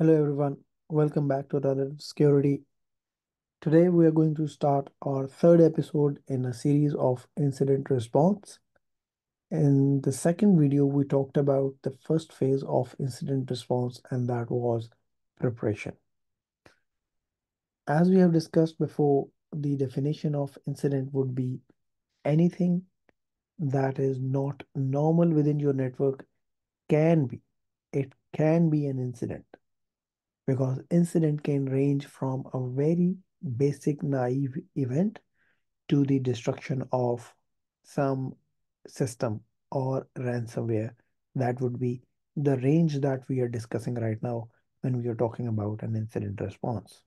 Hello everyone, welcome back to another Security. Today we are going to start our third episode in a series of incident response. In the second video, we talked about the first phase of incident response, and that was preparation. As we have discussed before, the definition of incident would be anything that is not normal within your network can be. It can be an incident because incident can range from a very basic naive event to the destruction of some system or ransomware. That would be the range that we are discussing right now when we are talking about an incident response.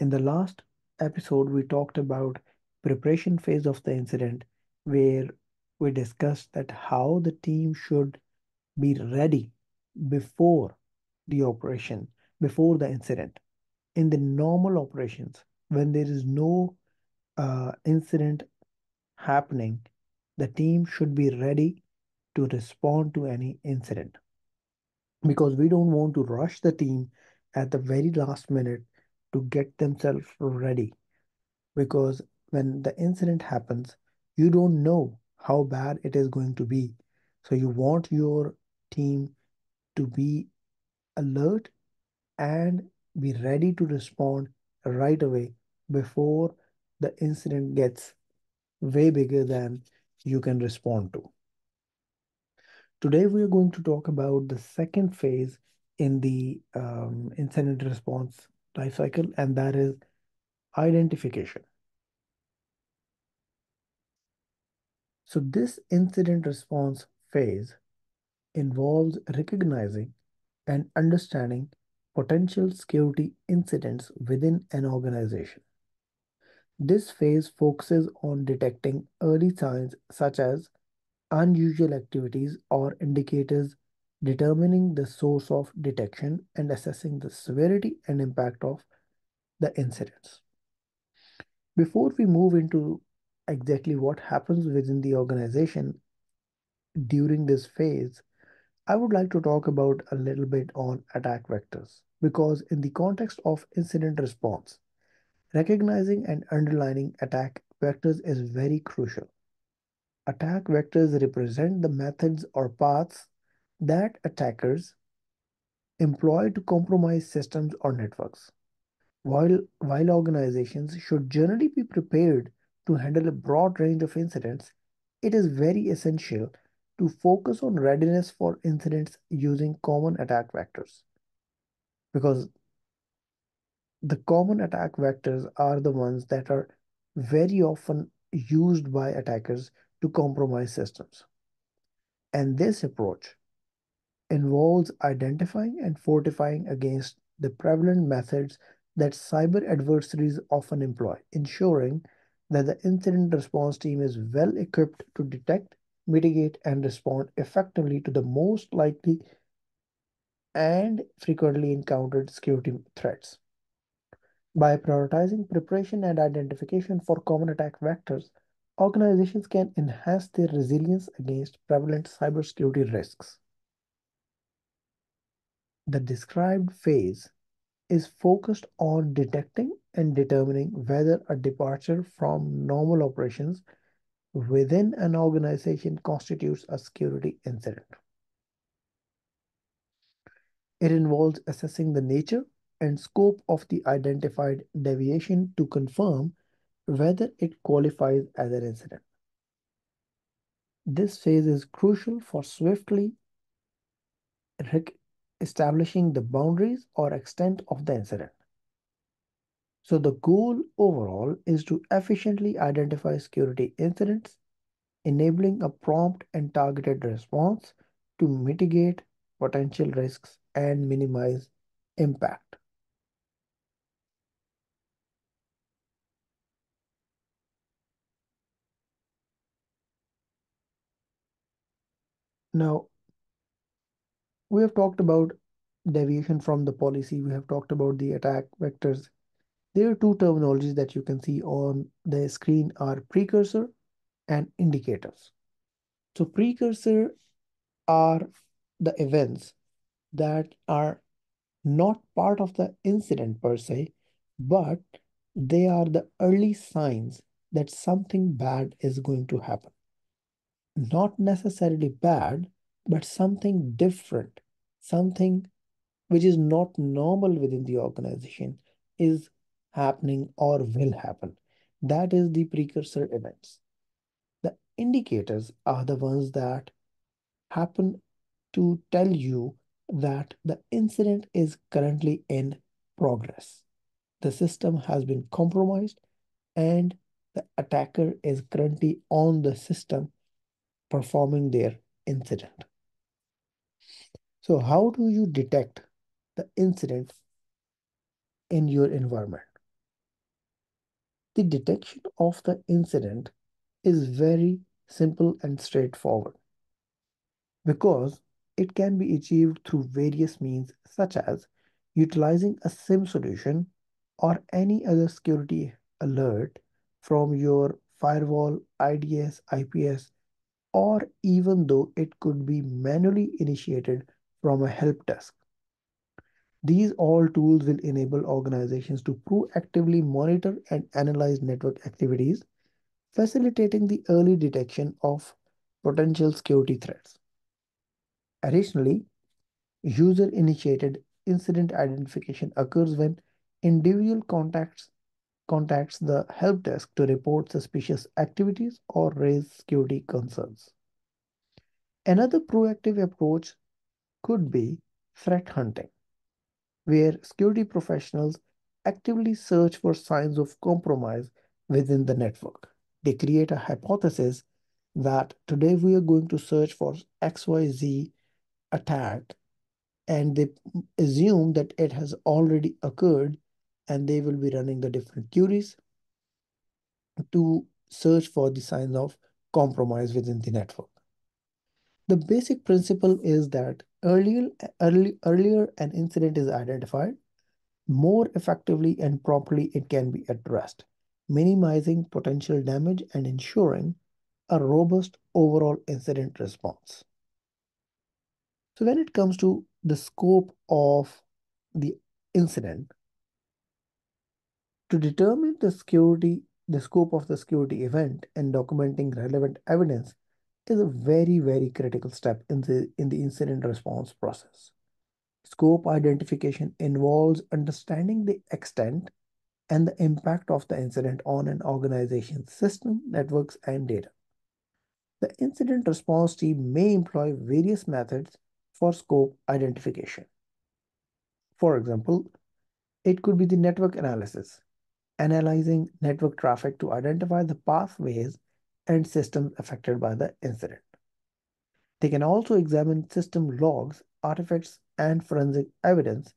In the last episode, we talked about preparation phase of the incident where we discussed that how the team should be ready before the operation before the incident. In the normal operations, when there is no uh, incident happening, the team should be ready to respond to any incident. Because we don't want to rush the team at the very last minute to get themselves ready. Because when the incident happens you don't know how bad it is going to be. So you want your team to be alert and be ready to respond right away before the incident gets way bigger than you can respond to. Today, we are going to talk about the second phase in the um, incident response life cycle, and that is identification. So, this incident response phase involves recognizing and understanding potential security incidents within an organization. This phase focuses on detecting early signs such as unusual activities or indicators, determining the source of detection, and assessing the severity and impact of the incidents. Before we move into exactly what happens within the organization during this phase, I would like to talk about a little bit on attack vectors because in the context of incident response, recognizing and underlining attack vectors is very crucial. Attack vectors represent the methods or paths that attackers employ to compromise systems or networks. While, while organizations should generally be prepared to handle a broad range of incidents, it is very essential to focus on readiness for incidents using common attack vectors because the common attack vectors are the ones that are very often used by attackers to compromise systems. And this approach involves identifying and fortifying against the prevalent methods that cyber adversaries often employ, ensuring that the incident response team is well equipped to detect, mitigate, and respond effectively to the most likely and frequently encountered security threats. By prioritizing preparation and identification for common attack vectors, organizations can enhance their resilience against prevalent cybersecurity risks. The described phase is focused on detecting and determining whether a departure from normal operations within an organization constitutes a security incident. It involves assessing the nature and scope of the identified deviation to confirm whether it qualifies as an incident. This phase is crucial for swiftly establishing the boundaries or extent of the incident. So the goal overall is to efficiently identify security incidents, enabling a prompt and targeted response to mitigate potential risks and minimize impact. Now, we have talked about deviation from the policy. We have talked about the attack vectors. There are two terminologies that you can see on the screen are precursor and indicators. So precursor are the events that are not part of the incident per se, but they are the early signs that something bad is going to happen. Not necessarily bad, but something different, something which is not normal within the organization is happening or will happen. That is the precursor events. The indicators are the ones that happen to tell you that the incident is currently in progress. The system has been compromised and the attacker is currently on the system performing their incident. So how do you detect the incident in your environment? The detection of the incident is very simple and straightforward because it can be achieved through various means such as utilizing a SIEM solution or any other security alert from your firewall, IDS, IPS, or even though it could be manually initiated from a help desk. These all tools will enable organizations to proactively monitor and analyze network activities, facilitating the early detection of potential security threats. Additionally, user-initiated incident identification occurs when individual contacts contacts the help desk to report suspicious activities or raise security concerns. Another proactive approach could be threat hunting where security professionals actively search for signs of compromise within the network. They create a hypothesis that today we are going to search for XYZ attack and they assume that it has already occurred and they will be running the different queries to search for the signs of compromise within the network. The basic principle is that earlier, early, earlier an incident is identified, more effectively and properly it can be addressed, minimizing potential damage and ensuring a robust overall incident response. So when it comes to the scope of the incident, to determine the security, the scope of the security event and documenting relevant evidence is a very, very critical step in the, in the incident response process. Scope identification involves understanding the extent and the impact of the incident on an organization's system, networks, and data. The incident response team may employ various methods for scope identification. For example, it could be the network analysis, analyzing network traffic to identify the pathways and systems affected by the incident. They can also examine system logs, artifacts, and forensic evidence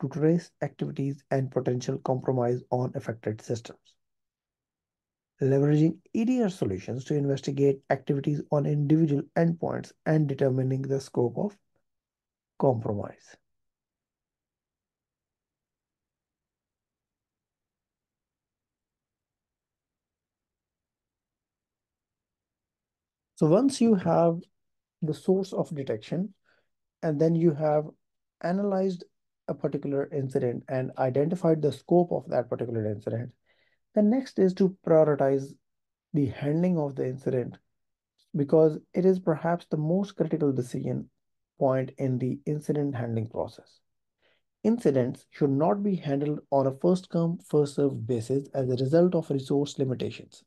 to trace activities and potential compromise on affected systems. Leveraging EDR solutions to investigate activities on individual endpoints and determining the scope of compromise. So once you have the source of detection, and then you have analyzed a particular incident and identified the scope of that particular incident, the next is to prioritize the handling of the incident because it is perhaps the most critical decision point in the incident handling process. Incidents should not be handled on a first come, first served basis as a result of resource limitations.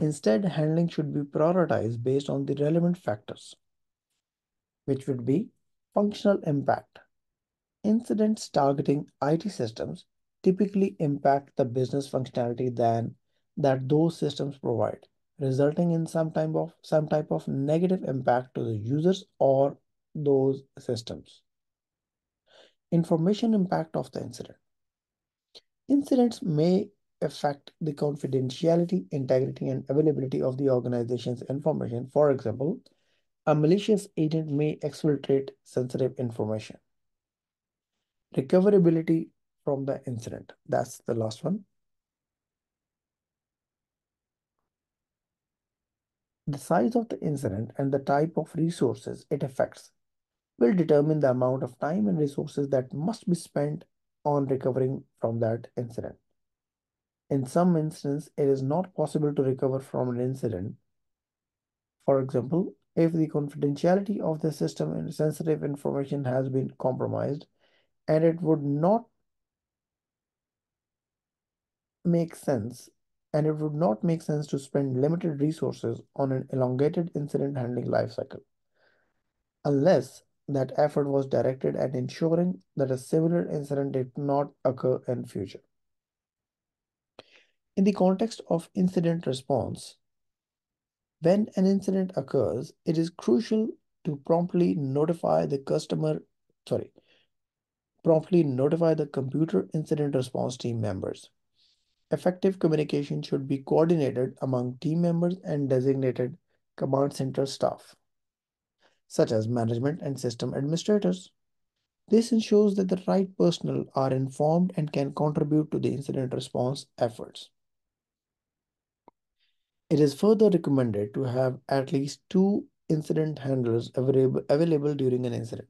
Instead, handling should be prioritized based on the relevant factors, which would be functional impact. Incidents targeting IT systems typically impact the business functionality than that those systems provide, resulting in some type of some type of negative impact to the users or those systems. Information impact of the incident. Incidents may affect the confidentiality, integrity, and availability of the organization's information. For example, a malicious agent may exfiltrate sensitive information. Recoverability from the incident. That's the last one. The size of the incident and the type of resources it affects will determine the amount of time and resources that must be spent on recovering from that incident. In some instances, it is not possible to recover from an incident. For example, if the confidentiality of the system and sensitive information has been compromised, and it would not make sense and it would not make sense to spend limited resources on an elongated incident handling lifecycle unless that effort was directed at ensuring that a similar incident did not occur in future. In the context of incident response, when an incident occurs, it is crucial to promptly notify the customer, sorry, promptly notify the computer incident response team members. Effective communication should be coordinated among team members and designated command center staff, such as management and system administrators. This ensures that the right personnel are informed and can contribute to the incident response efforts. It is further recommended to have at least two incident handlers available, during an incident.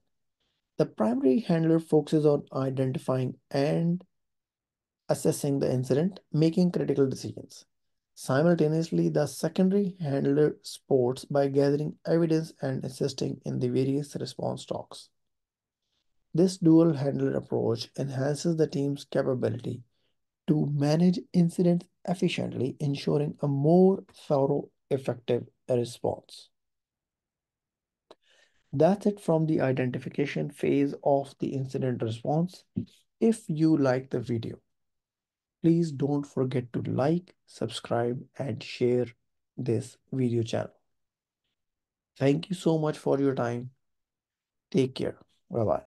The primary handler focuses on identifying and assessing the incident, making critical decisions. Simultaneously, the secondary handler supports by gathering evidence and assisting in the various response talks. This dual handler approach enhances the team's capability to manage incidents efficiently, ensuring a more thorough, effective response. That's it from the identification phase of the incident response. If you like the video, Please don't forget to like, subscribe and share this video channel. Thank you so much for your time. Take care. Bye-bye.